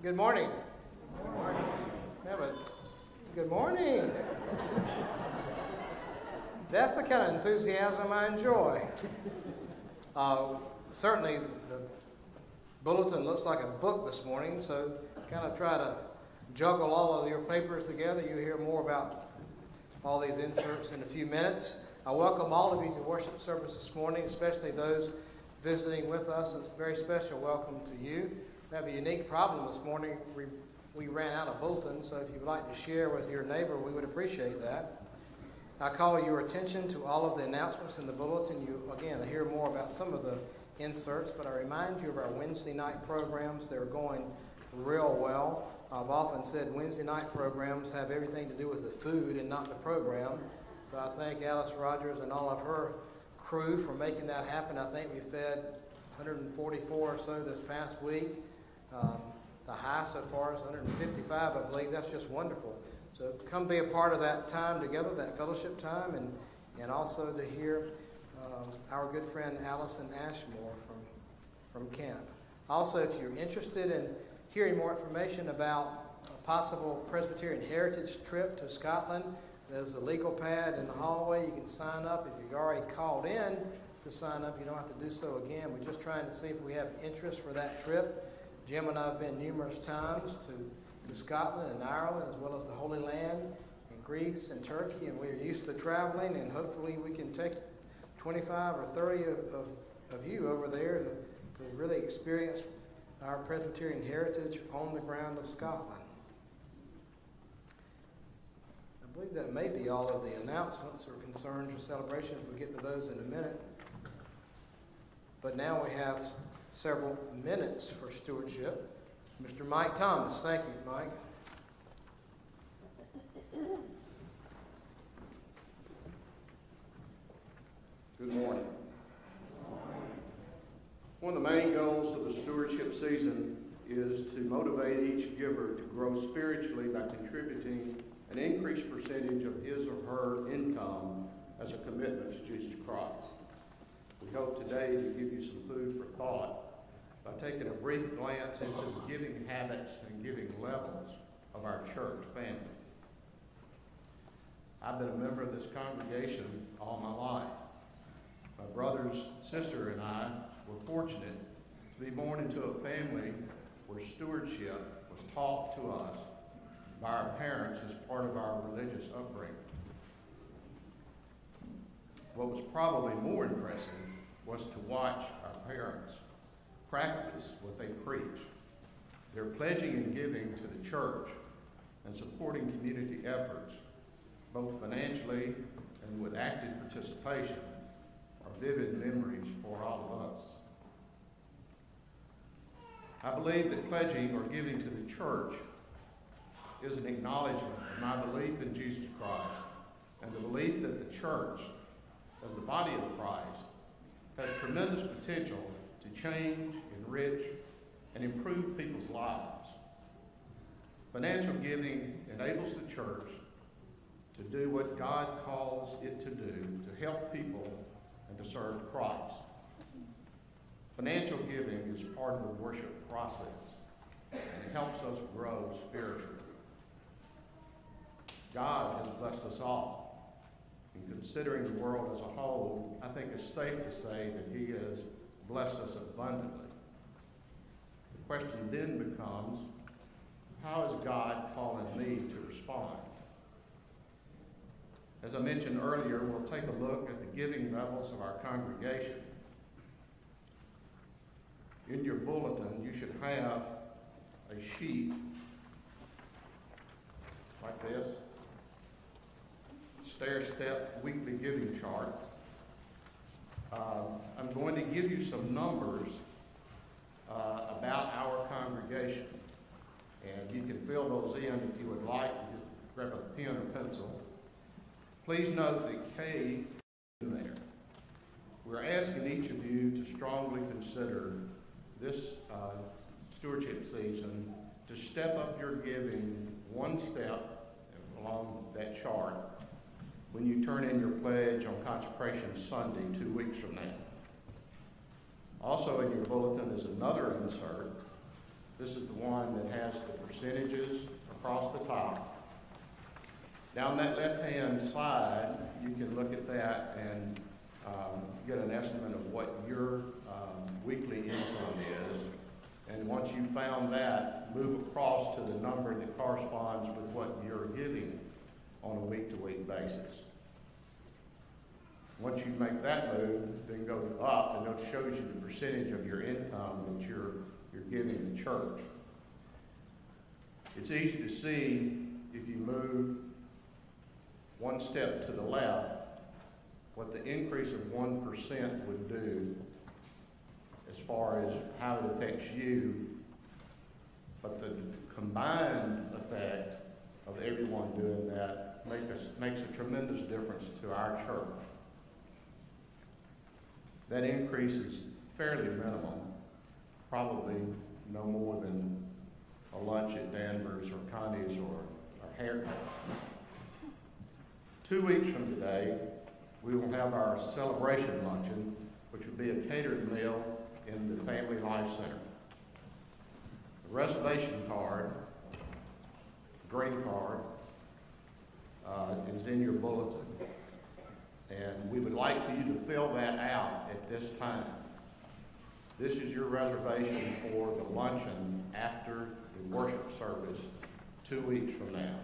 Good morning. Good morning. Good morning. That's the kind of enthusiasm I enjoy. Uh, certainly, the bulletin looks like a book this morning, so kind of try to juggle all of your papers together. You'll hear more about all these inserts in a few minutes. I welcome all of you to worship service this morning, especially those visiting with us. It's a very special welcome to you. We have a unique problem this morning. We, we ran out of bulletins, so if you would like to share with your neighbor, we would appreciate that. I call your attention to all of the announcements in the bulletin. You, again, hear more about some of the inserts, but I remind you of our Wednesday night programs. They're going real well. I've often said Wednesday night programs have everything to do with the food and not the program. So I thank Alice Rogers and all of her crew for making that happen. I think we fed 144 or so this past week. Um, the high so far is 155, I believe. That's just wonderful. So come be a part of that time together, that fellowship time, and, and also to hear um, our good friend Allison Ashmore from, from camp. Also, if you're interested in hearing more information about a possible Presbyterian heritage trip to Scotland, there's a legal pad in the hallway. You can sign up. If you've already called in to sign up, you don't have to do so again. We're just trying to see if we have interest for that trip. Jim and I have been numerous times to, to Scotland and Ireland, as well as the Holy Land and Greece and Turkey, and we're used to traveling, and hopefully we can take 25 or 30 of, of, of you over there to, to really experience our Presbyterian heritage on the ground of Scotland. I believe that may be all of the announcements or concerns or celebrations. We'll get to those in a minute. But now we have several minutes for stewardship. Mr. Mike Thomas. Thank you, Mike. Good morning. One of the main goals of the stewardship season is to motivate each giver to grow spiritually by contributing an increased percentage of his or her income as a commitment to Jesus Christ. We hope today to give you some food for thought by taking a brief glance into the giving habits and giving levels of our church family. I've been a member of this congregation all my life. My brothers, sister, and I were fortunate to be born into a family where stewardship was taught to us by our parents as part of our religious upbringing. What was probably more impressive was to watch our parents practice what they preach. Their pledging and giving to the church and supporting community efforts, both financially and with active participation, are vivid memories for all of us. I believe that pledging or giving to the church is an acknowledgement of my belief in Jesus Christ and the belief that the church, as the body of Christ, has tremendous potential to change, enrich, and improve people's lives. Financial giving enables the church to do what God calls it to do, to help people and to serve Christ. Financial giving is part of the worship process and helps us grow spiritually. God has blessed us all. In considering the world as a whole, I think it's safe to say that He has blessed us abundantly. The question then becomes, how is God calling me to respond? As I mentioned earlier, we'll take a look at the giving levels of our congregation. In your bulletin, you should have a sheet like this, stair-step weekly giving chart. Uh, I'm going to give you some numbers uh, about our congregation. And you can fill those in if you would like. You grab a pen or pencil. Please note that K in there. We're asking each of you to strongly consider this uh, stewardship season to step up your giving one step along that chart when you turn in your pledge on Consecration Sunday, two weeks from now. Also in your bulletin is another insert This is the one that has the percentages across the top. Down that left-hand side, you can look at that and um, get an estimate of what your um, weekly income is. And once you've found that, move across to the number that corresponds with what you're giving on a week-to-week basis. Once you make that move, then go up and it shows you the percentage of your income that you're, you're giving the church. It's easy to see if you move one step to the left, what the increase of one percent would do as far as how it affects you, but the combined effect of everyone doing that make us, makes a tremendous difference to our church. That increase is fairly minimal, probably no more than a lunch at Danvers or Connie's or a haircut. Two weeks from today, we will have our celebration luncheon, which will be a catered meal in the Family Life Center. The reservation card, green card, uh, is in your bulletin. And we would like for you to fill that out at this time. This is your reservation for the luncheon after the worship service, two weeks from now.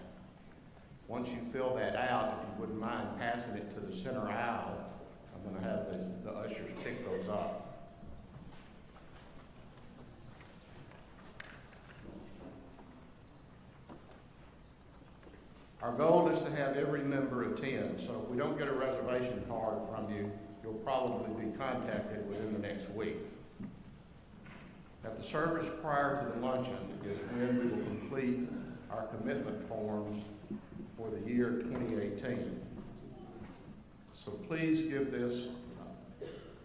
Once you fill that out, if you wouldn't mind passing it to the center aisle, I'm gonna have the, the ushers pick those up. Our goal is to have every member attend, so if we don't get a reservation card from you, you'll probably be contacted within the next week. At the service prior to the luncheon is when we will complete our commitment forms for the year 2018. So please give this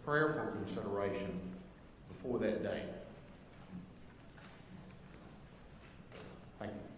prayerful consideration before that date. Thank you.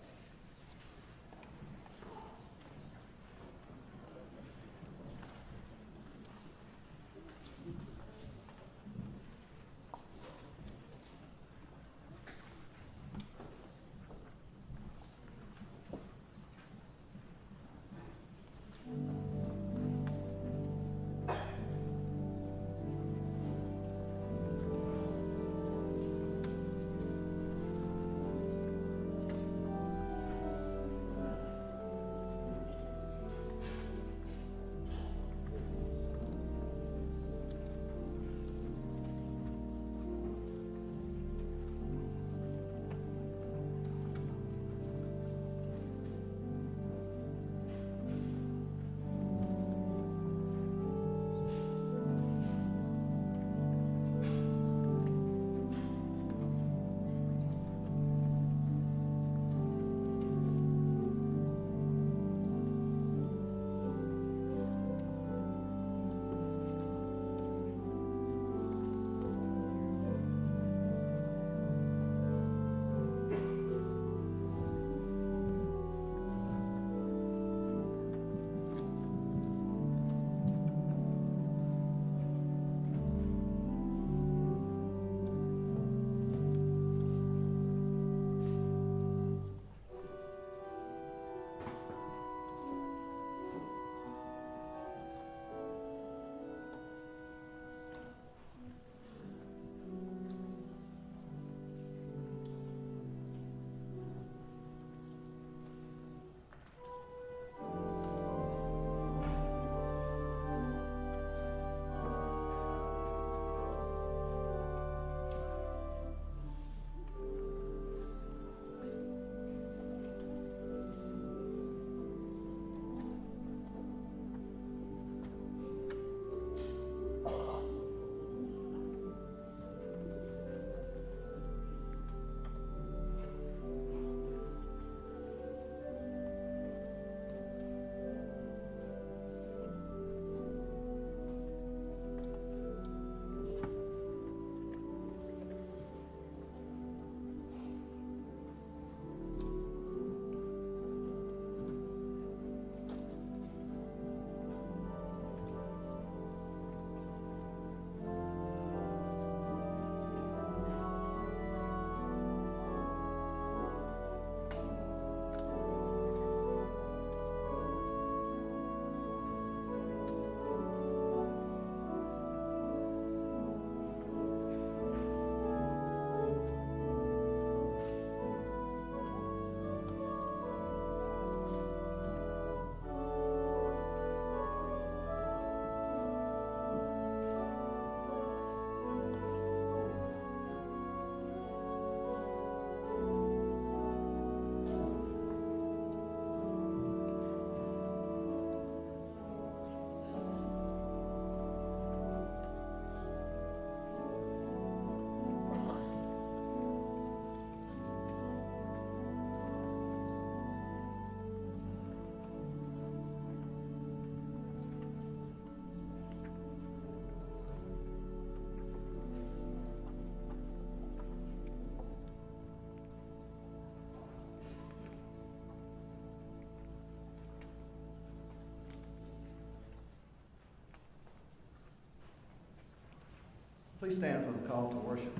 Please stand for the call to worship.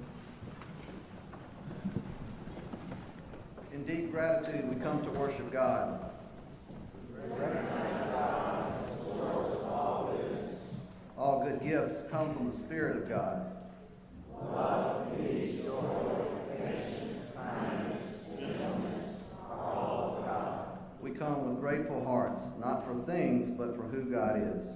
In deep gratitude, we come to worship God. we recognize god All good gifts come from the Spirit of God. We come with grateful hearts, not for things, but for who God is.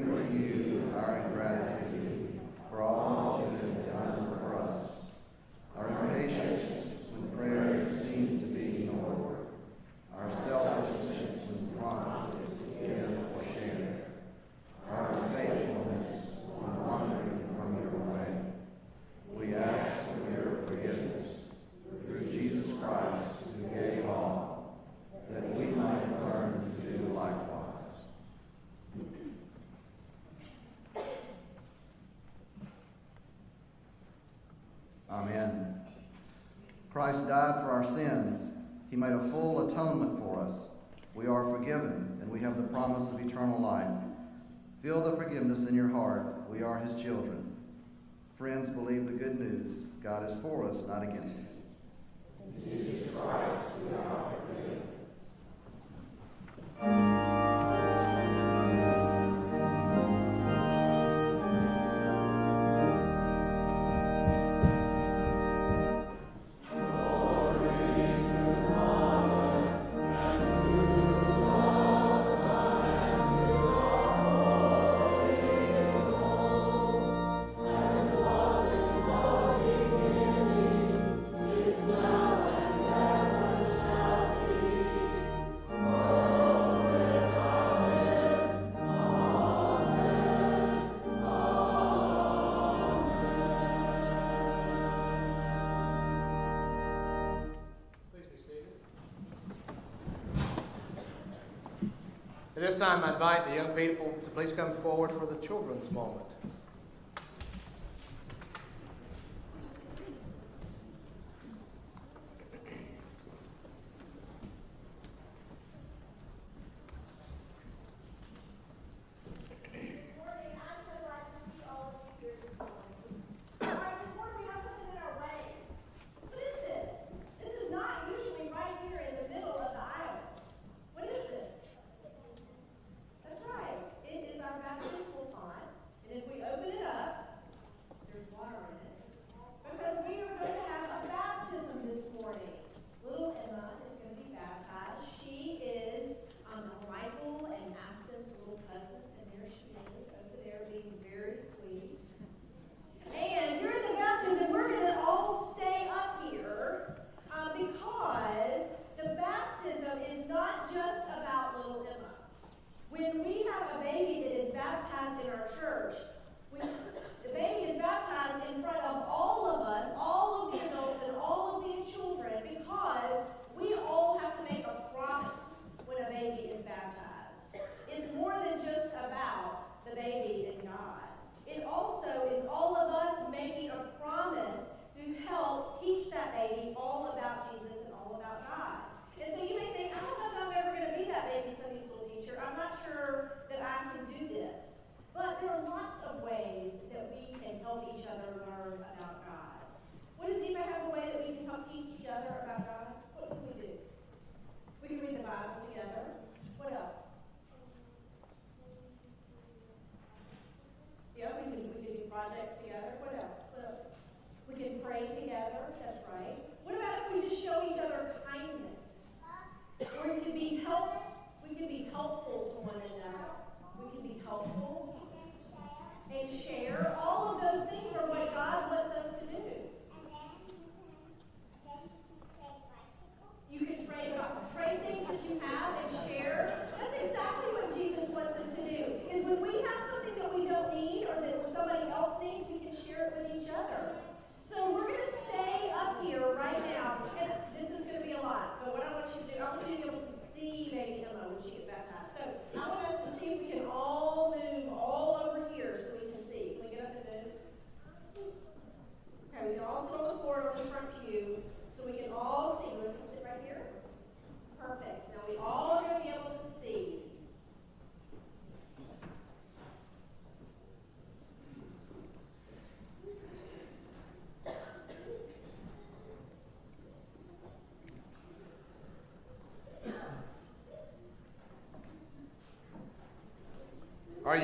Bring to you our ingratitude for all that you have done for us, our impatience when prayers seem to be ignored, our selfishness when prompted to give or share, our unfaithfulness when wandering from your way. We ask for your forgiveness through Jesus Christ, who gave all, that we might learn to do likewise. Amen. Christ died for our sins. He made a full atonement for us. We are forgiven, and we have the promise of eternal life. Feel the forgiveness in your heart. We are his children. Friends, believe the good news. God is for us, not against us. This time, I invite the young people to please come forward for the children's moment.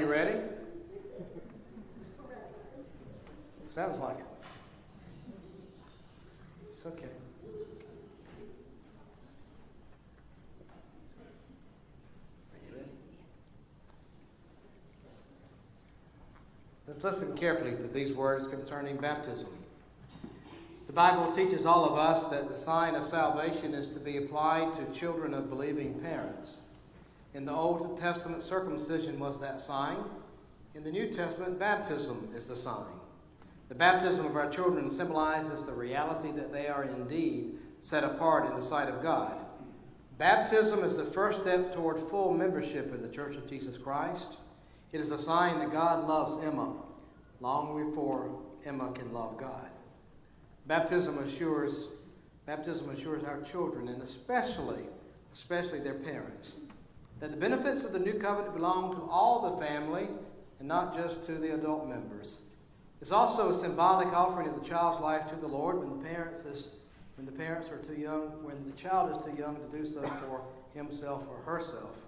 You ready? Sounds like it. It's okay. Let's listen carefully to these words concerning baptism. The Bible teaches all of us that the sign of salvation is to be applied to children of believing parents. In the Old Testament, circumcision was that sign. In the New Testament, baptism is the sign. The baptism of our children symbolizes the reality that they are indeed set apart in the sight of God. Baptism is the first step toward full membership in the Church of Jesus Christ. It is a sign that God loves Emma long before Emma can love God. Baptism assures, baptism assures our children, and especially, especially their parents, that the benefits of the new covenant belong to all the family and not just to the adult members. It's also a symbolic offering of the child's life to the Lord when the parents is, when the parents are too young, when the child is too young to do so for himself or herself.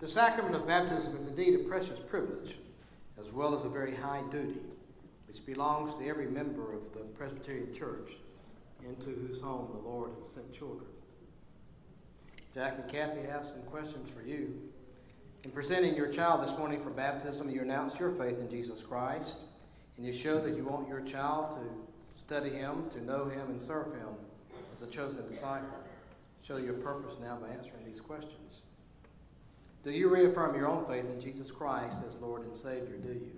The sacrament of baptism is indeed a precious privilege, as well as a very high duty, which belongs to every member of the Presbyterian Church, into whose home the Lord has sent children. Jack and Kathy have some questions for you. In presenting your child this morning for baptism, you announce your faith in Jesus Christ, and you show that you want your child to study Him, to know Him, and serve Him as a chosen disciple. Show your purpose now by answering these questions. Do you reaffirm your own faith in Jesus Christ as Lord and Savior? Do you?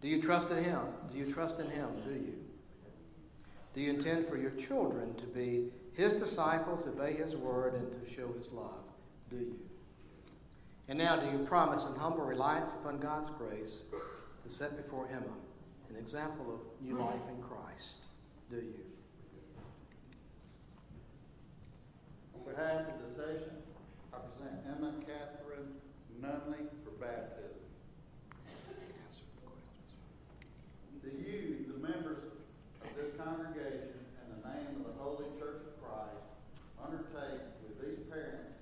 Do you trust in Him? Do you trust in Him? Do you? Do you intend for your children to be His disciples, obey His word, and to show His love? Do you? And now, do you promise in humble reliance upon God's grace to set before Emma an example of new life in Christ? Do you? On behalf of the session, I present Emma Catherine Nunley for baptism. Answer the questions. Do you, the members of this congregation, name of the Holy Church of Christ, undertake with these parents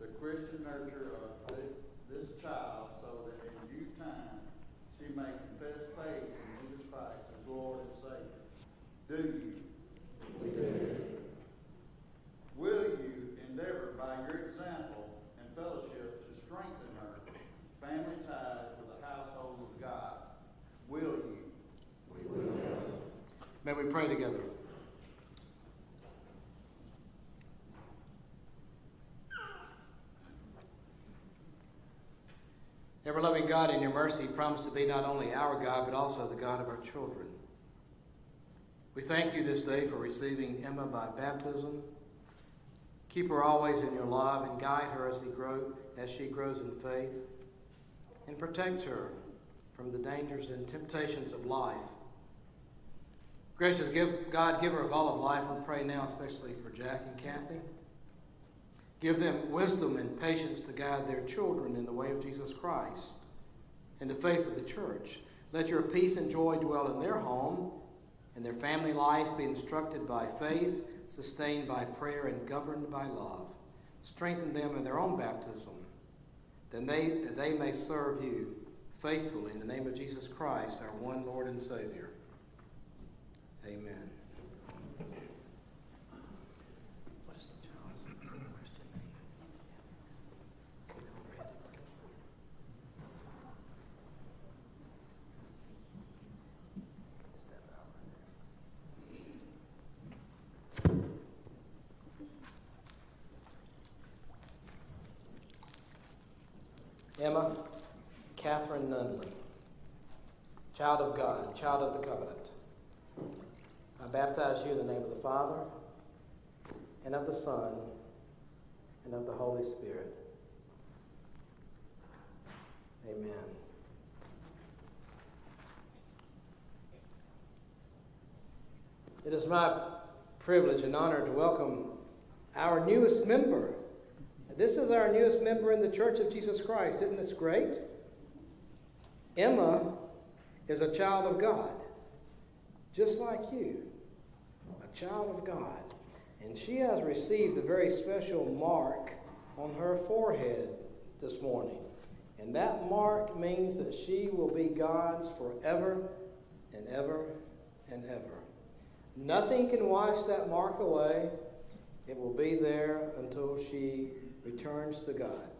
the Christian nurture of this child so that in due time she may confess faith in Jesus Christ as Lord and Savior? Do you? We do. Will you endeavor by your example and fellowship to strengthen her family ties with the household of God? Will you? We will. May we pray together. Ever loving God, in your mercy, promise to be not only our God, but also the God of our children. We thank you this day for receiving Emma by baptism. Keep her always in your love and guide her as, grow, as she grows in faith. And protect her from the dangers and temptations of life. Gracious give, God, giver of all of life, we pray now especially for Jack and Kathy. Give them wisdom and patience to guide their children in the way of Jesus Christ and the faith of the church. Let your peace and joy dwell in their home and their family life be instructed by faith, sustained by prayer, and governed by love. Strengthen them in their own baptism, then they, that they may serve you faithfully in the name of Jesus Christ, our one Lord and Savior. Amen. What is the child's Christian name? Step out. Emma Catherine Nunley, child of God, child of the covenant. I baptize you in the name of the Father, and of the Son, and of the Holy Spirit. Amen. It is my privilege and honor to welcome our newest member. This is our newest member in the Church of Jesus Christ. Isn't this great? Emma is a child of God, just like you, a child of God. And she has received a very special mark on her forehead this morning. And that mark means that she will be God's forever and ever and ever. Nothing can wash that mark away. It will be there until she returns to God.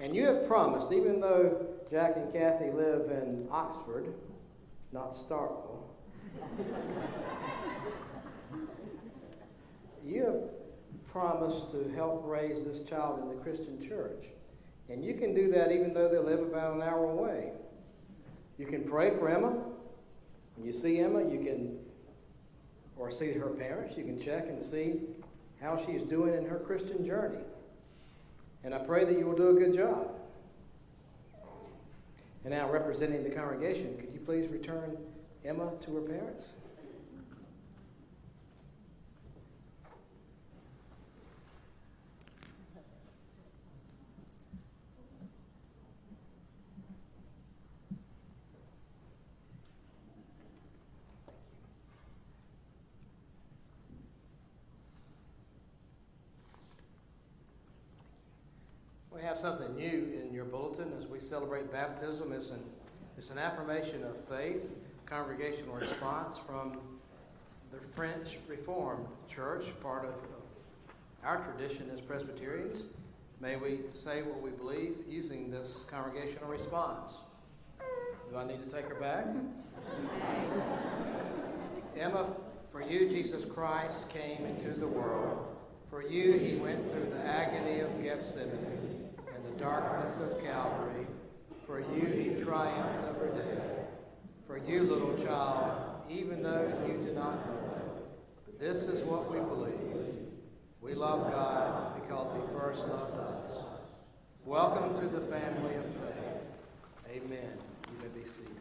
And you have promised, even though Jack and Kathy live in Oxford, not Starkville, you have promised to help raise this child in the Christian church. And you can do that even though they live about an hour away. You can pray for Emma. When you see Emma, you can, or see her parents, you can check and see how she's doing in her Christian journey. And I pray that you will do a good job. And now, representing the congregation, could you please return Emma to her parents? We have something new in your bulletin as we celebrate baptism. It's an, it's an affirmation of faith, congregational response from the French Reformed Church, part of, of our tradition as Presbyterians. May we say what we believe using this congregational response. Do I need to take her back? Emma, for you, Jesus Christ came into the world. For you, he went through the agony of Gethsemane darkness of Calvary. For you he triumphed over death. For you, little child, even though you do not know it. This is what we believe. We love God because he first loved us. Welcome to the family of faith. Amen. You may be seated.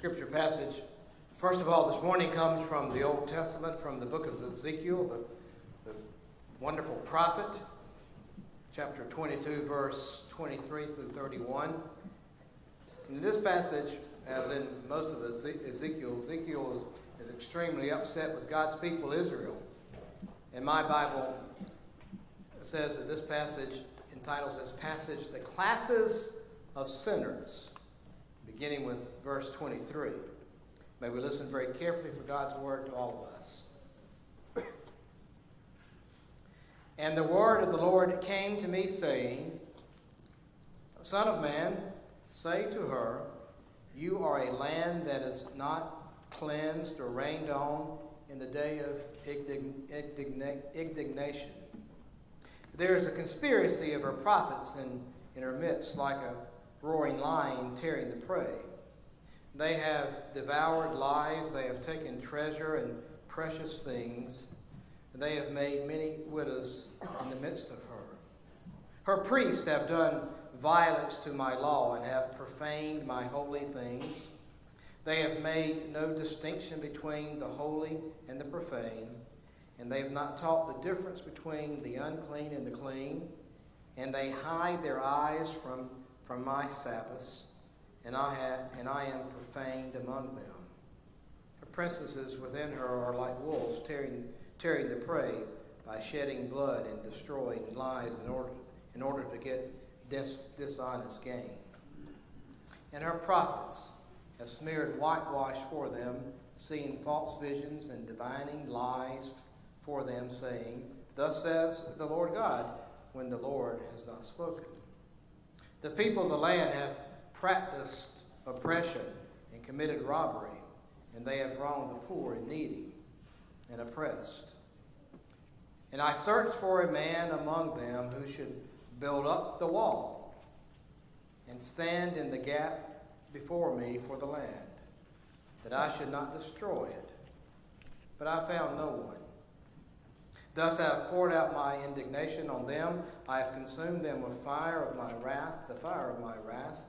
Scripture passage, first of all, this morning comes from the Old Testament, from the book of Ezekiel, the, the wonderful prophet, chapter 22, verse 23 through 31. In this passage, as in most of Ezekiel, Ezekiel is, is extremely upset with God's people, Israel. And my Bible says that this passage entitles this passage, The Classes of Sinners, beginning with verse 23. May we listen very carefully for God's word to all of us. And the word of the Lord came to me, saying, Son of man, say to her, You are a land that is not cleansed or rained on in the day of indignation. There is a conspiracy of her prophets in, in her midst, like a roaring lion tearing the prey. They have devoured lives, they have taken treasure and precious things they have made many widows in the midst of her. Her priests have done violence to my law and have profaned my holy things. They have made no distinction between the holy and the profane, and they have not taught the difference between the unclean and the clean, and they hide their eyes from, from my Sabbaths, and I, have, and I am profaned among them. Her princesses within her are like wolves tearing tearing the prey by shedding blood and destroying lives in order, in order to get dis, dishonest gain. And her prophets have smeared whitewash for them, seeing false visions and divining lies for them, saying, Thus says the Lord God, when the Lord has not spoken. The people of the land have practiced oppression and committed robbery, and they have wronged the poor and needy and oppressed. And I searched for a man among them who should build up the wall and stand in the gap before me for the land, that I should not destroy it. But I found no one. Thus I have poured out my indignation on them. I have consumed them with fire of my wrath, the fire of my wrath.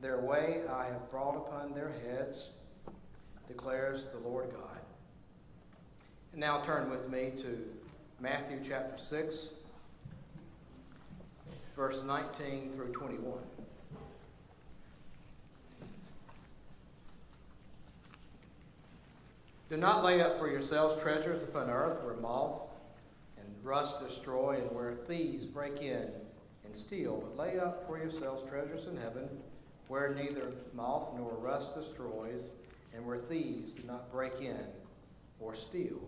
Their way I have brought upon their heads, declares the Lord God. And now turn with me to Matthew chapter 6, verse 19 through 21. Do not lay up for yourselves treasures upon earth where moth and rust destroy and where thieves break in and steal, but lay up for yourselves treasures in heaven where neither moth nor rust destroys and where thieves do not break in or steal.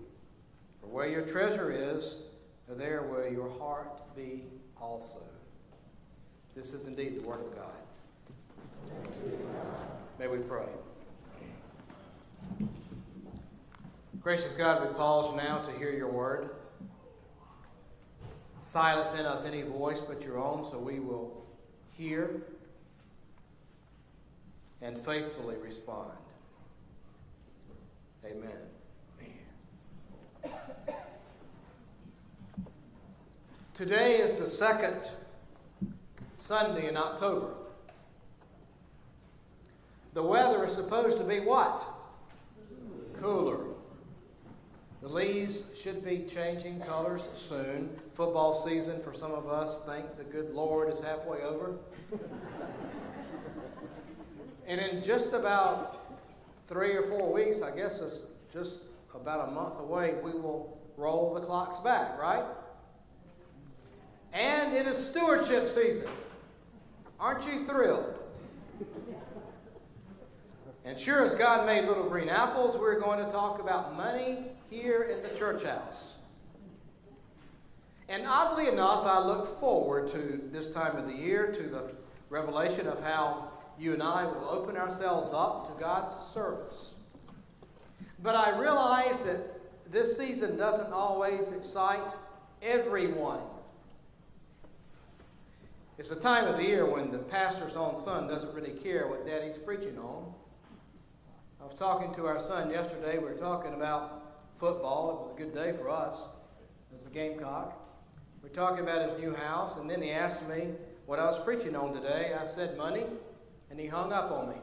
For where your treasure is, there will your heart be also. This is indeed the Word of God. May we pray. Gracious God, we pause now to hear your word. Silence in us any voice but your own, so we will hear and faithfully respond. Amen. Today is the second Sunday in October. The weather is supposed to be what? Cooler. The leaves should be changing colors soon. Football season for some of us, thank the good Lord, is halfway over. And in just about three or four weeks, I guess it's just about a month away, we will roll the clocks back, right? And it is stewardship season. Aren't you thrilled? And sure as God made little green apples, we're going to talk about money here in the church house. And oddly enough, I look forward to this time of the year, to the revelation of how you and I will open ourselves up to God's service. But I realize that this season doesn't always excite everyone. It's the time of the year when the pastor's own son doesn't really care what daddy's preaching on. I was talking to our son yesterday. We were talking about football. It was a good day for us as a Gamecock. We are talking about his new house, and then he asked me what I was preaching on today. I said money, and he hung up on me.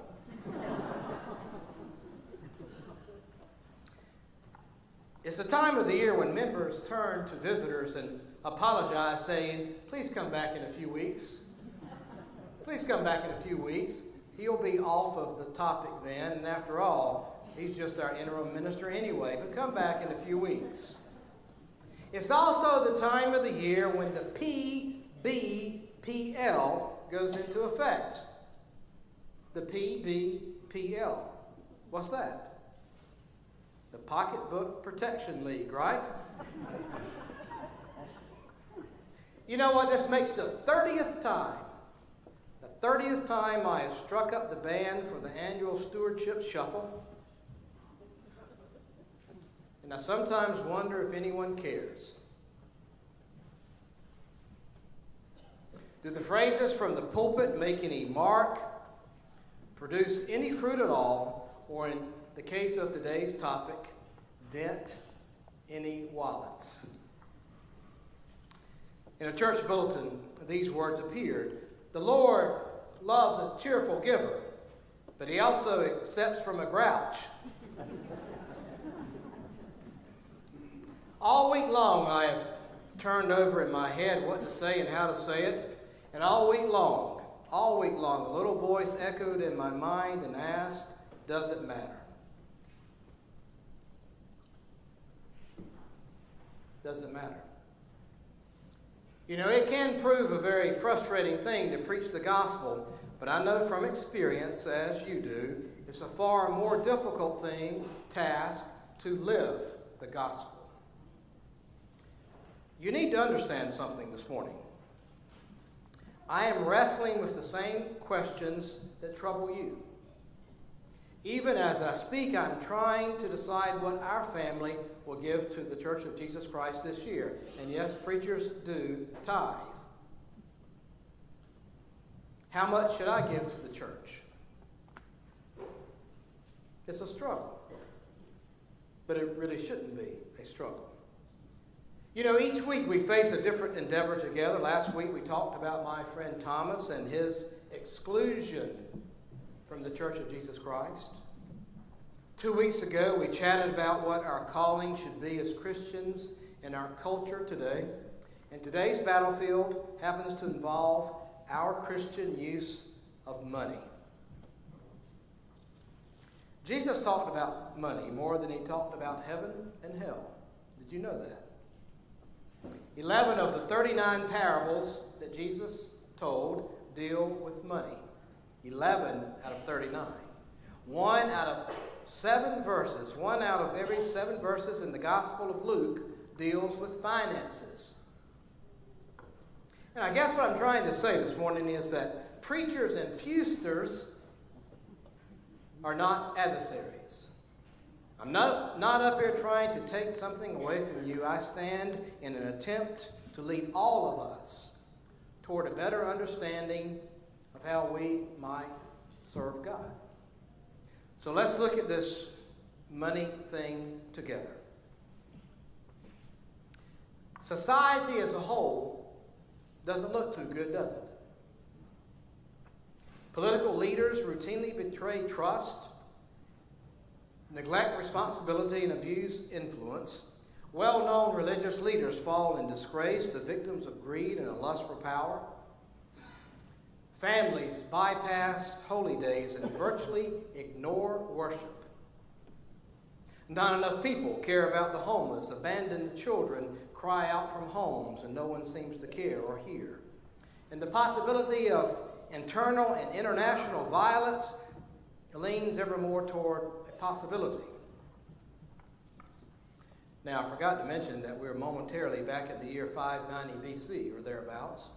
it's a time of the year when members turn to visitors and apologize, saying, Please come back in a few weeks. Please come back in a few weeks. He'll be off of the topic then, and after all, he's just our interim minister anyway, but come back in a few weeks. It's also the time of the year when the PBPL goes into effect. The PBPL. What's that? The Pocketbook Protection League, right? you know what? This makes the 30th time, the 30th time I have struck up the band for the annual stewardship shuffle. And I sometimes wonder if anyone cares. Do the phrases from the pulpit make any mark, produce any fruit at all, or in the case of today's topic, dent any wallets? In a church bulletin, these words appeared The Lord loves a cheerful giver, but he also accepts from a grouch. All week long, I have turned over in my head what to say and how to say it. And all week long, all week long, a little voice echoed in my mind and asked, Does it matter? Does it matter? You know, it can prove a very frustrating thing to preach the gospel, but I know from experience, as you do, it's a far more difficult thing, task, to live the gospel. You need to understand something this morning. I am wrestling with the same questions that trouble you. Even as I speak, I'm trying to decide what our family will give to the Church of Jesus Christ this year. And yes, preachers do tithe. How much should I give to the church? It's a struggle. But it really shouldn't be a struggle. You know, each week we face a different endeavor together. Last week we talked about my friend Thomas and his exclusion from the Church of Jesus Christ. Two weeks ago we chatted about what our calling should be as Christians in our culture today. And today's battlefield happens to involve our Christian use of money. Jesus talked about money more than he talked about heaven and hell. Did you know that? 11 of the 39 parables that Jesus told deal with money. 11 out of 39. One out of seven verses, one out of every seven verses in the Gospel of Luke deals with finances. And I guess what I'm trying to say this morning is that preachers and pewsters are not adversaries. I'm not, not up here trying to take something away from you. I stand in an attempt to lead all of us toward a better understanding of how we might serve God. So let's look at this money thing together. Society as a whole doesn't look too good, does it? Political leaders routinely betray trust neglect responsibility, and abuse influence. Well known religious leaders fall in disgrace, the victims of greed and a lust for power. Families bypass holy days and virtually ignore worship. Not enough people care about the homeless. Abandoned children cry out from homes and no one seems to care or hear. And the possibility of internal and international violence leans ever more toward possibility. Now, I forgot to mention that we're momentarily back at the year 590 BC or thereabouts.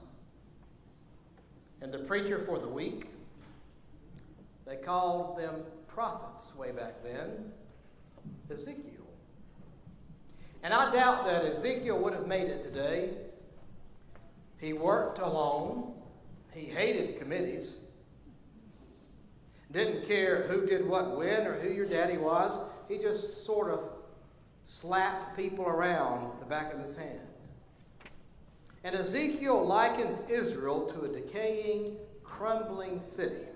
And the preacher for the week, they called them prophets way back then, Ezekiel. And I doubt that Ezekiel would have made it today. He worked alone, he hated committees didn't care who did what when or who your daddy was. He just sort of slapped people around with the back of his hand. And Ezekiel likens Israel to a decaying, crumbling city.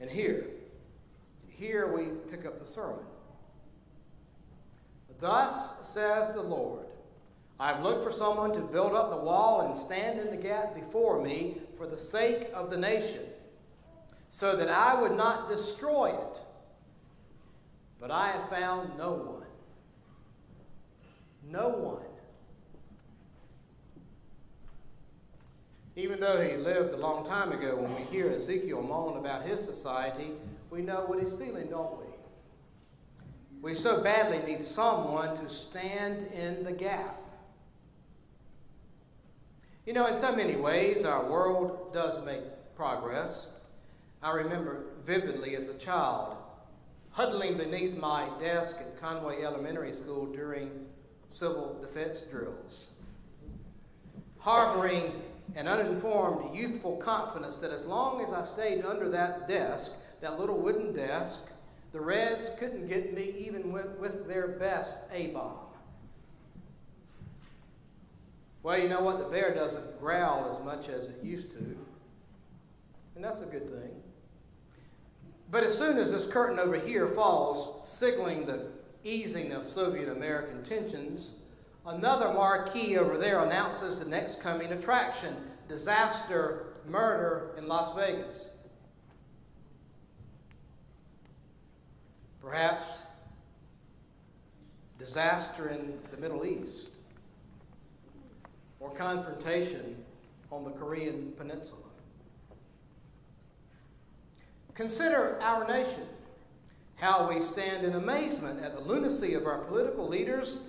And here, here we pick up the sermon. Thus says the Lord I have looked for someone to build up the wall and stand in the gap before me for the sake of the nation, so that I would not destroy it. But I have found no one. No one. Even though he lived a long time ago, when we hear Ezekiel moan about his society, we know what he's feeling, don't we? We so badly need someone to stand in the gap. You know, in so many ways, our world does make progress. I remember vividly as a child huddling beneath my desk at Conway Elementary School during civil defense drills, harboring an uninformed, youthful confidence that as long as I stayed under that desk, that little wooden desk, the Reds couldn't get me even with, with their best A bomb. Well, you know what? The bear doesn't growl as much as it used to. And that's a good thing. But as soon as this curtain over here falls, signaling the easing of Soviet American tensions, another marquee over there announces the next coming attraction disaster, murder in Las Vegas. Perhaps disaster in the Middle East or confrontation on the Korean Peninsula. Consider our nation, how we stand in amazement at the lunacy of our political leaders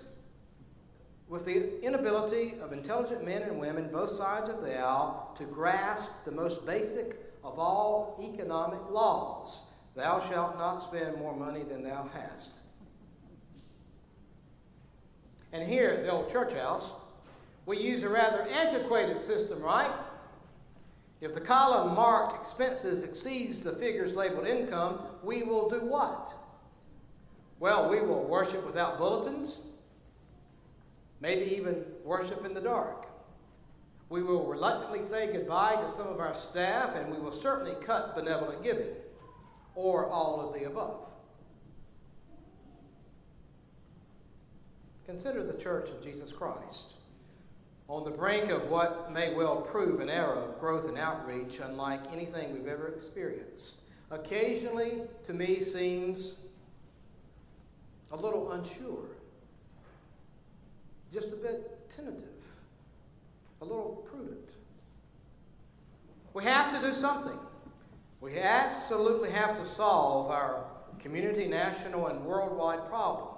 with the inability of intelligent men and women, both sides of the aisle, to grasp the most basic of all economic laws Thou shalt not spend more money than thou hast. And here at the old church house, we use a rather antiquated system, right? If the column marked expenses exceeds the figures labeled income, we will do what? Well, we will worship without bulletins, maybe even worship in the dark. We will reluctantly say goodbye to some of our staff, and we will certainly cut benevolent giving or all of the above. Consider the Church of Jesus Christ. On the brink of what may well prove an era of growth and outreach unlike anything we've ever experienced, occasionally to me seems a little unsure, just a bit tentative, a little prudent. We have to do something. We absolutely have to solve our community, national, and worldwide problems.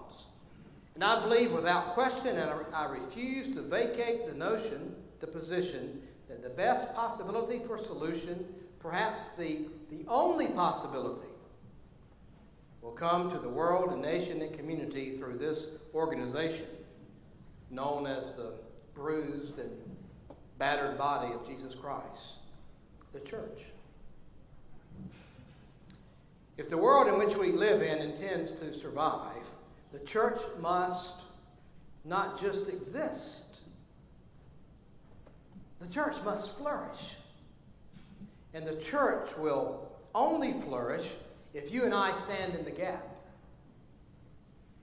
And I believe without question, and I refuse to vacate the notion, the position, that the best possibility for solution, perhaps the, the only possibility, will come to the world and nation and community through this organization known as the bruised and battered body of Jesus Christ, the church. If the world in which we live in intends to survive, the church must not just exist, the church must flourish. And the church will only flourish if you and I stand in the gap.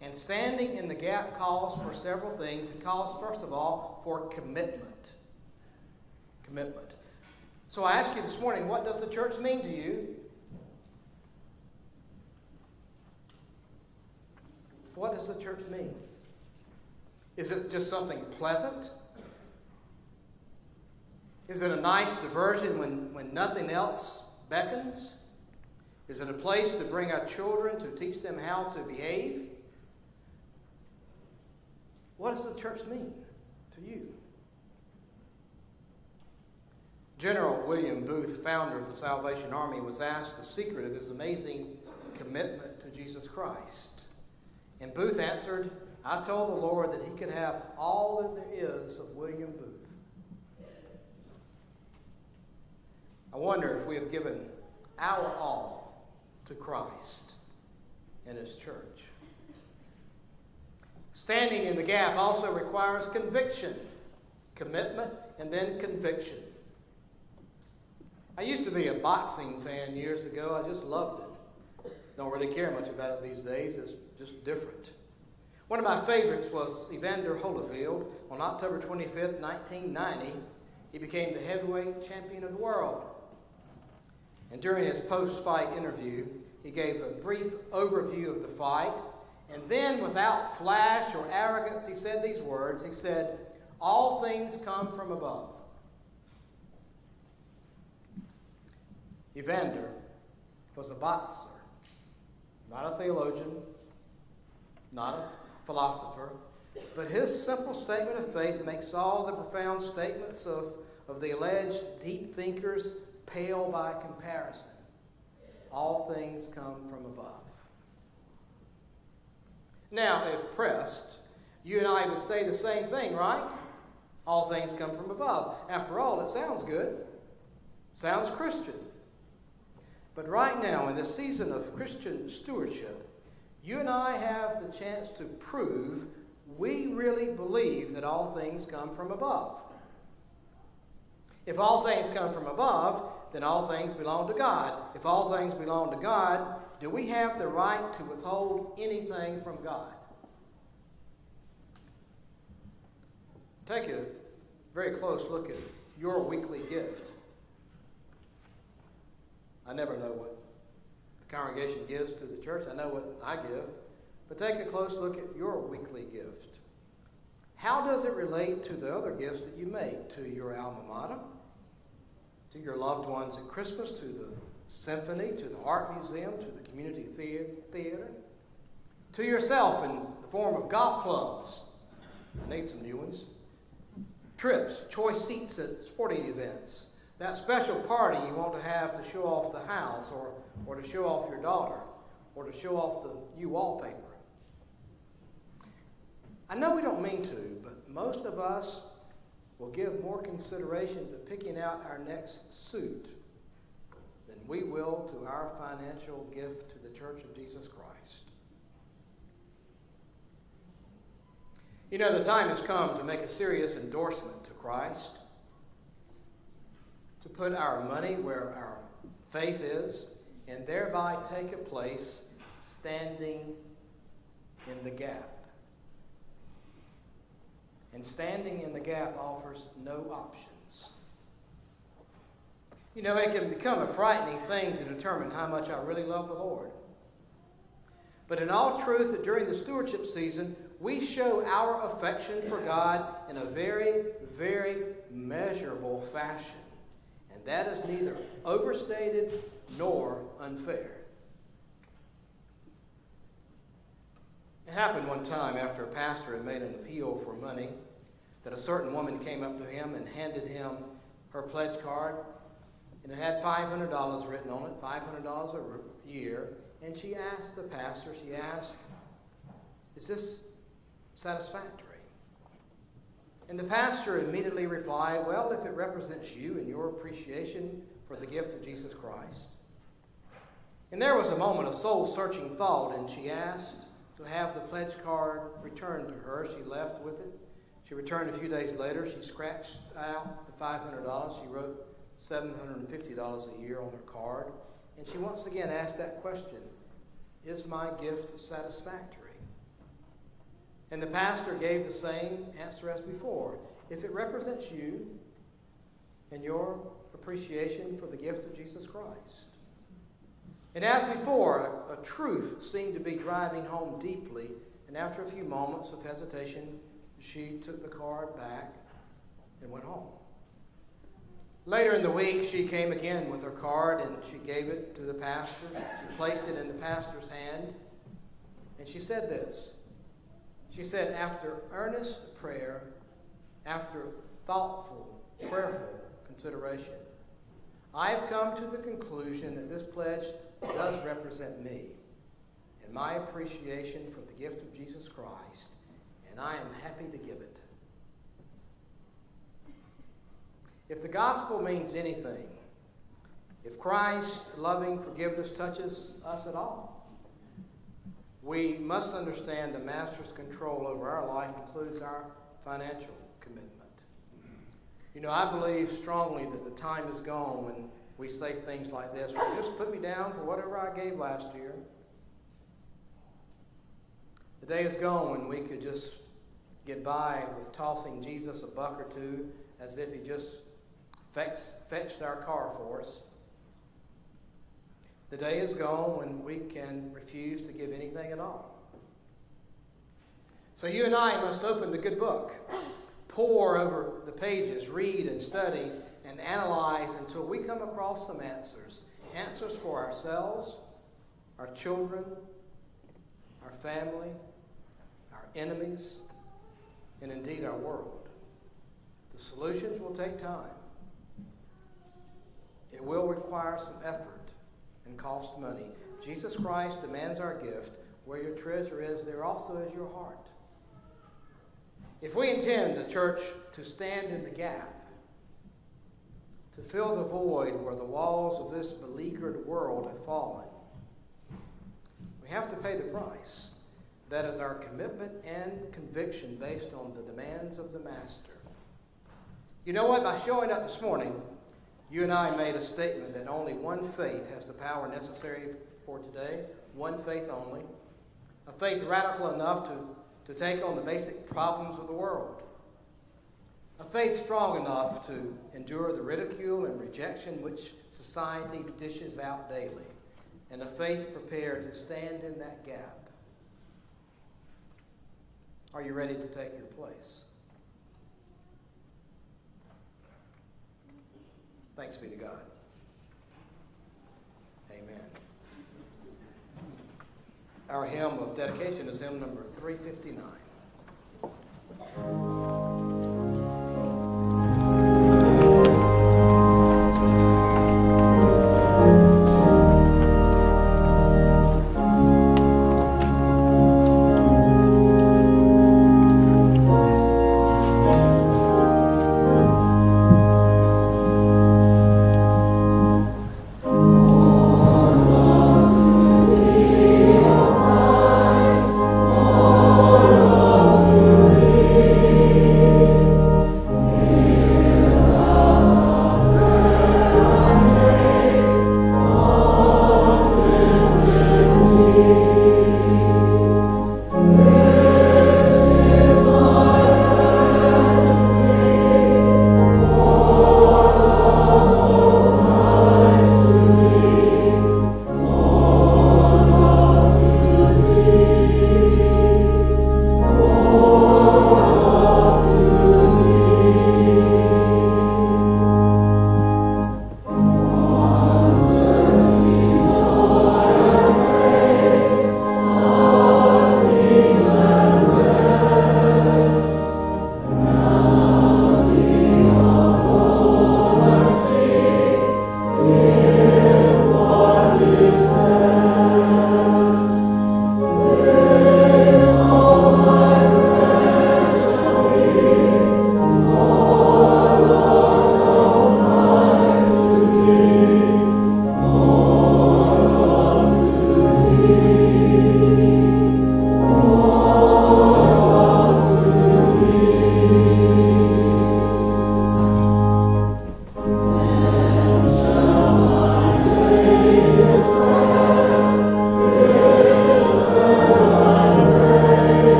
And standing in the gap calls for several things. It calls, first of all, for commitment. Commitment. So I ask you this morning, what does the church mean to you? What does the church mean? Is it just something pleasant? Is it a nice diversion when, when nothing else beckons? Is it a place to bring our children to teach them how to behave? What does the church mean to you? General William Booth, founder of the Salvation Army, was asked the secret of his amazing commitment to Jesus Christ. And Booth answered, I told the Lord that he could have all that there is of William Booth. I wonder if we have given our all to Christ and his church. Standing in the gap also requires conviction, commitment, and then conviction. I used to be a boxing fan years ago. I just loved it. Don't really care much about it these days. It's just different. One of my favorites was Evander Holyfield. On October 25th, 1990, he became the heavyweight champion of the world. And during his post fight interview, he gave a brief overview of the fight. And then, without flash or arrogance, he said these words He said, All things come from above. Evander was a boxer, not a theologian, not a philosopher, but his simple statement of faith makes all the profound statements of, of the alleged deep thinkers pale by comparison. All things come from above. Now, if pressed, you and I would say the same thing, right? All things come from above. After all, it sounds good. Sounds Christian. But right now, in this season of Christian stewardship, you and I have the chance to prove we really believe that all things come from above. If all things come from above, then all things belong to God. If all things belong to God, do we have the right to withhold anything from God? Take a very close look at your weekly gift. I never know what congregation gives to the church. I know what I give. But take a close look at your weekly gift. How does it relate to the other gifts that you make to your alma mater, to your loved ones at Christmas, to the symphony, to the art museum, to the community theater, to yourself in the form of golf clubs? I need some new ones. Trips, choice seats at sporting events, that special party you want to have to show off the house or, or to show off your daughter or to show off the new wallpaper. I know we don't mean to, but most of us will give more consideration to picking out our next suit than we will to our financial gift to the Church of Jesus Christ. You know, the time has come to make a serious endorsement to Christ to put our money where our faith is, and thereby take a place standing in the gap. And standing in the gap offers no options. You know, it can become a frightening thing to determine how much I really love the Lord. But in all truth, during the stewardship season, we show our affection for God in a very, very measurable fashion And that is neither overstated nor unfair. It happened one time after a pastor had made an appeal for money that a certain woman came up to him and handed him her pledge card, and it had $500 written on it, $500 a year. And she asked the pastor, she asked, Is this satisfactory? And the pastor immediately replied, Well, if it represents you and your appreciation for the gift of Jesus Christ. And there was a moment of soul searching thought, and she asked to have the pledge card returned to her. She left with it. She returned a few days later. She scratched out the $500. She wrote $750 a year on her card. And she once again asked that question Is my gift satisfactory? And the pastor gave the same answer as before. If it represents you and your appreciation for the gift of Jesus Christ. And as before, a, a truth seemed to be driving home deeply, and after a few moments of hesitation, she took the card back and went home. Later in the week, she came again with her card and she gave it to the pastor. She placed it in the pastor's hand, and she said this she said, after earnest prayer, after thoughtful, prayerful consideration, I have come to the conclusion that this pledge does represent me and my appreciation for the gift of Jesus Christ, and I am happy to give it. If the gospel means anything, if Christ's loving forgiveness touches us at all, we must understand the Master's control over our life includes our financial. You know, I believe strongly that the time is gone when we say things like this well, just put me down for whatever I gave last year. The day is gone when we could just get by with tossing Jesus a buck or two as if he just fetched our car for us. The day is gone when we can refuse to give anything at all. So you and I must open the good book, pore over the pages, read and study, and analyze until we come across some answers. Answers for ourselves, our children, our family, our enemies, and indeed our world. The solutions will take time. It will require some effort and cost money. Jesus Christ demands our gift. Where your treasure is, there also is your heart. If we intend the church to stand in the gap, to fill the void where the walls of this beleaguered world have fallen, we have to pay the price. That is our commitment and conviction based on the demands of the Master. You know what? By showing up this morning, you and I made a statement that only one faith has the power necessary for today, one faith only, a faith radical enough to, to take on the basic problems of the world, a faith strong enough to endure the ridicule and rejection which society dishes out daily, and a faith prepared to stand in that gap. Are you ready to take your place? Thanks be to God. Amen. Our hymn of dedication is hymn number 359.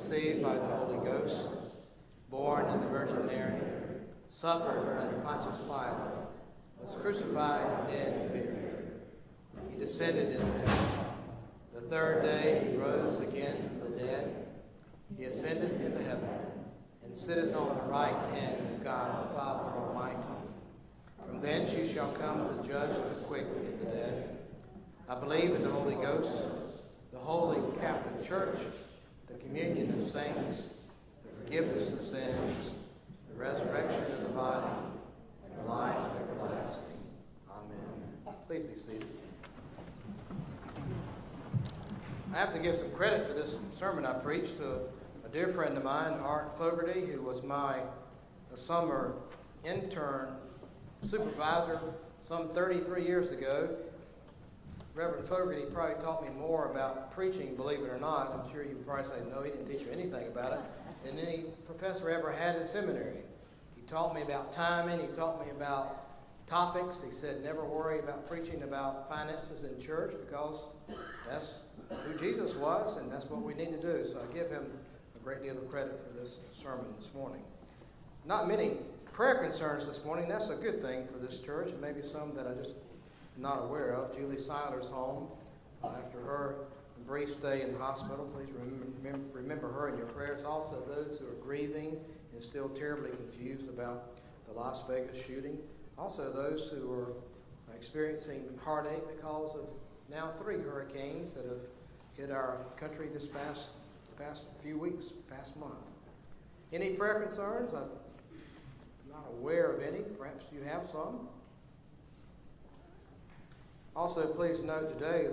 conceived by the Holy Ghost, born of the Virgin Mary, suffered under Pontius Pilate, was crucified, dead, and buried. He descended into hell. The third day he rose again from the dead. He ascended into heaven and sitteth on the right hand of God the Father Almighty. From thence you shall come to judge the quick and the dead. I believe in the Holy Ghost, the holy Catholic Church communion of saints, the forgiveness of sins, the resurrection of the body, and the life everlasting. Amen. Please be seated. I have to give some credit for this sermon I preached to a dear friend of mine, Art Fogarty, who was my summer intern supervisor some 33 years ago. Reverend Fogarty probably taught me more about preaching, believe it or not. I'm sure you probably say, no, he didn't teach you anything about it, than any professor ever had in seminary. He taught me about timing, he taught me about topics. He said, never worry about preaching about finances in church because that's who Jesus was and that's what we need to do. So I give him a great deal of credit for this sermon this morning. Not many prayer concerns this morning. That's a good thing for this church, and maybe some that I just not aware of. Julie Seiler's home after her brief stay in the hospital. Please remember, remember her in your prayers. Also, those who are grieving and still terribly confused about the Las Vegas shooting. Also, those who are experiencing heartache because of now three hurricanes that have hit our country this past past few weeks, past month. Any prayer concerns? I'm not aware of any. Perhaps you have some. Also, please note today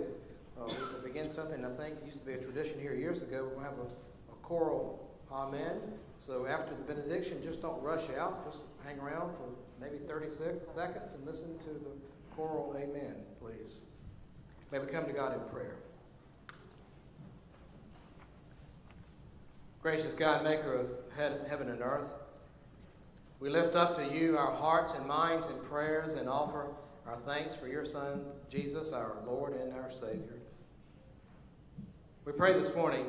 uh, we'll begin something I think used to be a tradition here years ago. We'll have a, a choral amen. So after the benediction, just don't rush out. Just hang around for maybe 36 seconds and listen to the choral amen, please. May we come to God in prayer. Gracious God, maker of heaven and earth, we lift up to you our hearts and minds and prayers and offer our thanks for your Son, Jesus, our Lord and our Savior. We pray this morning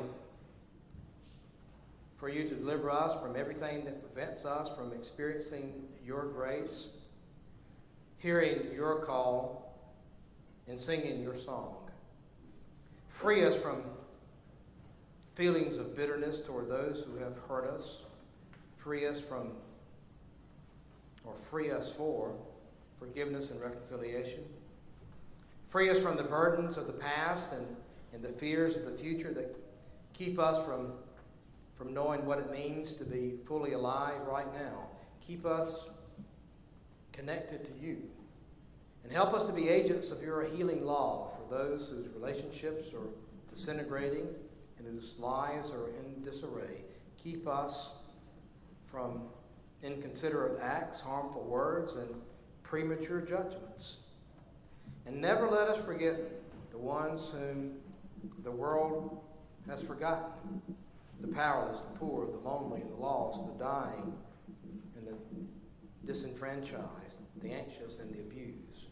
for you to deliver us from everything that prevents us from experiencing your grace, hearing your call, and singing your song. Free us from feelings of bitterness toward those who have hurt us. Free us from, or free us for, forgiveness and reconciliation. Free us from the burdens of the past and, and the fears of the future that keep us from, from knowing what it means to be fully alive right now. Keep us connected to you. And help us to be agents of your healing law for those whose relationships are disintegrating and whose lives are in disarray. Keep us from inconsiderate acts, harmful words, and premature judgments. And never let us forget the ones whom the world has forgotten the powerless, the poor, the lonely, the lost, the dying, and the disenfranchised, the anxious, and the abused.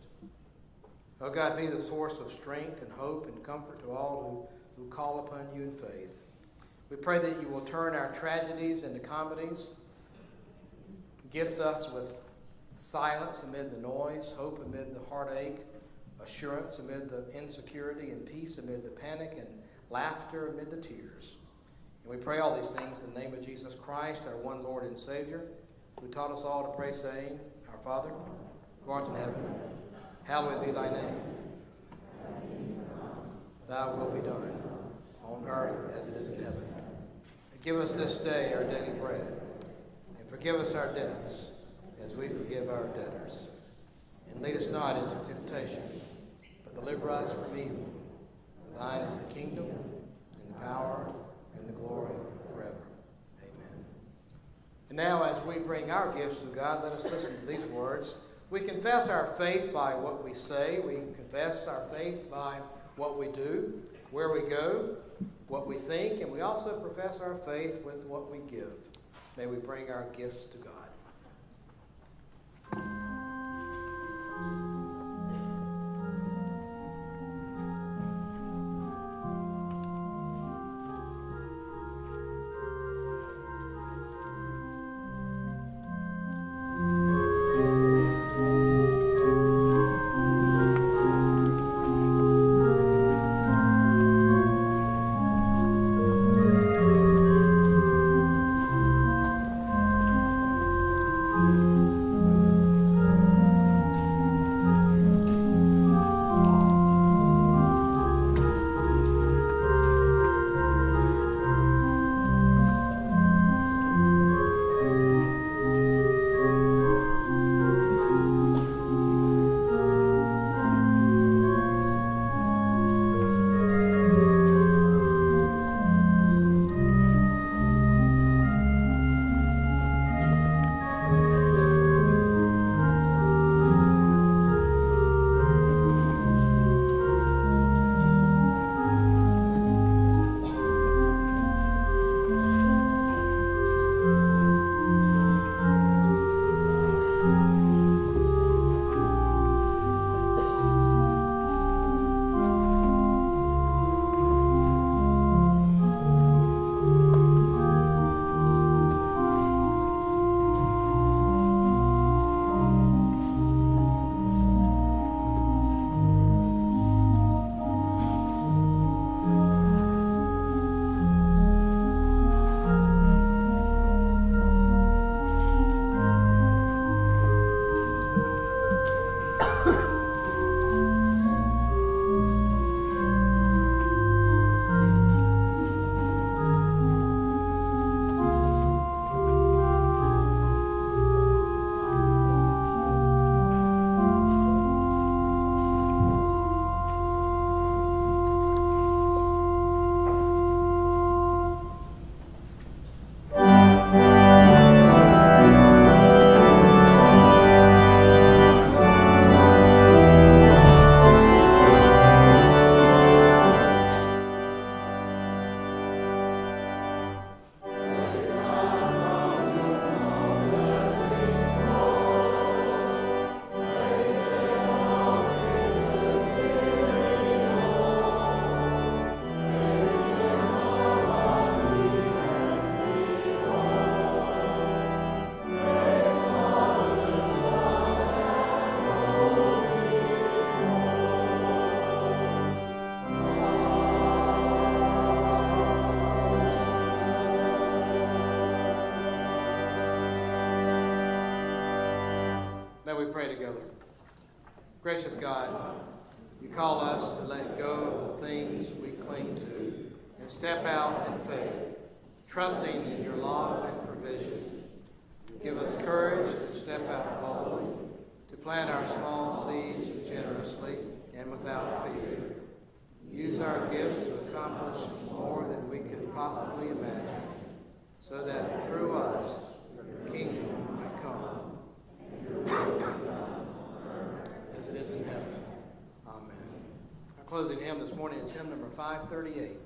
Oh God, be the source of strength and hope and comfort to all who, who call upon you in faith. We pray that you will turn our tragedies into comedies, gift us with silence amid the noise, hope amid the heartache, assurance amid the insecurity, and peace amid the panic, and laughter amid the tears. And we pray all these things in the name of Jesus Christ, our one Lord and Savior, who taught us all to pray, saying, Our Father, who art in heaven, hallowed be thy name. Thy will be done, on earth as it is in heaven. Give us this day our daily bread, and forgive us our debts we forgive our debtors. And lead us not into temptation, but deliver us from evil. For thine is the kingdom, and the power, and the glory forever. Amen. And now, as we bring our gifts to God, let us listen to these words. We confess our faith by what we say, we confess our faith by what we do, where we go, what we think, and we also profess our faith with what we give. May we bring our gifts to God. We pray together. Gracious God, you call us to let go of the things we cling to and step out in faith, trusting in your love and provision. Give us courage to step out boldly, to plant our small seeds generously and without fear. Use our gifts to accomplish more than we could possibly imagine, so that through us your kingdom. As it is in heaven. Amen. Our closing hymn this morning is hymn number 538.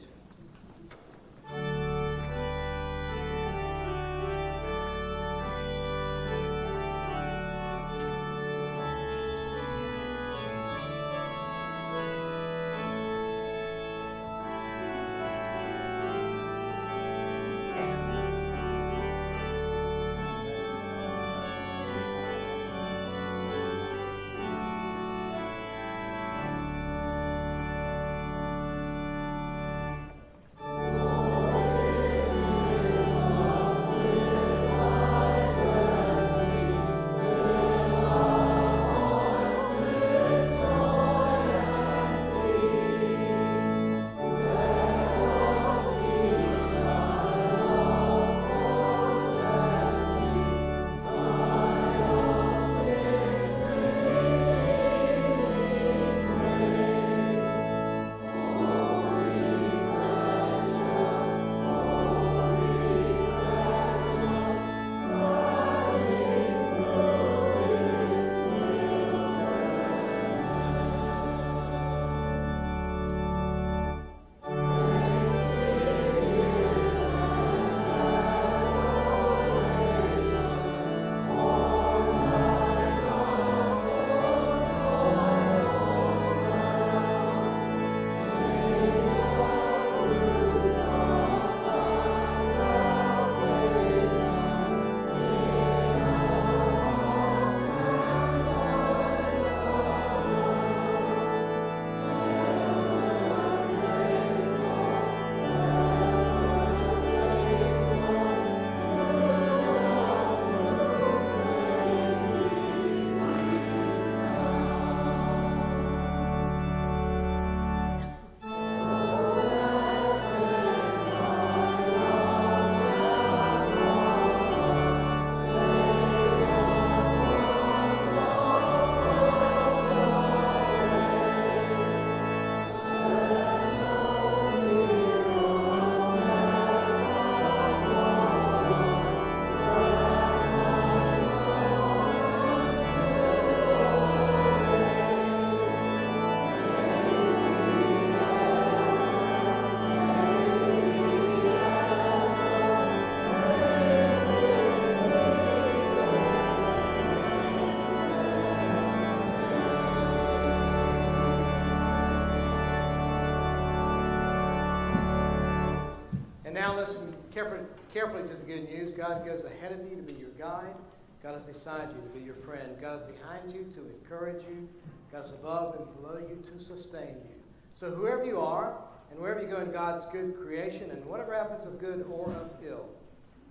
Now listen carefully, carefully to the good news. God goes ahead of you to be your guide. God is beside you to be your friend. God is behind you to encourage you. God is above and below you to sustain you. So whoever you are, and wherever you go in God's good creation, and whatever happens of good or of ill,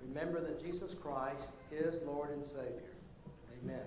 remember that Jesus Christ is Lord and Savior. Amen.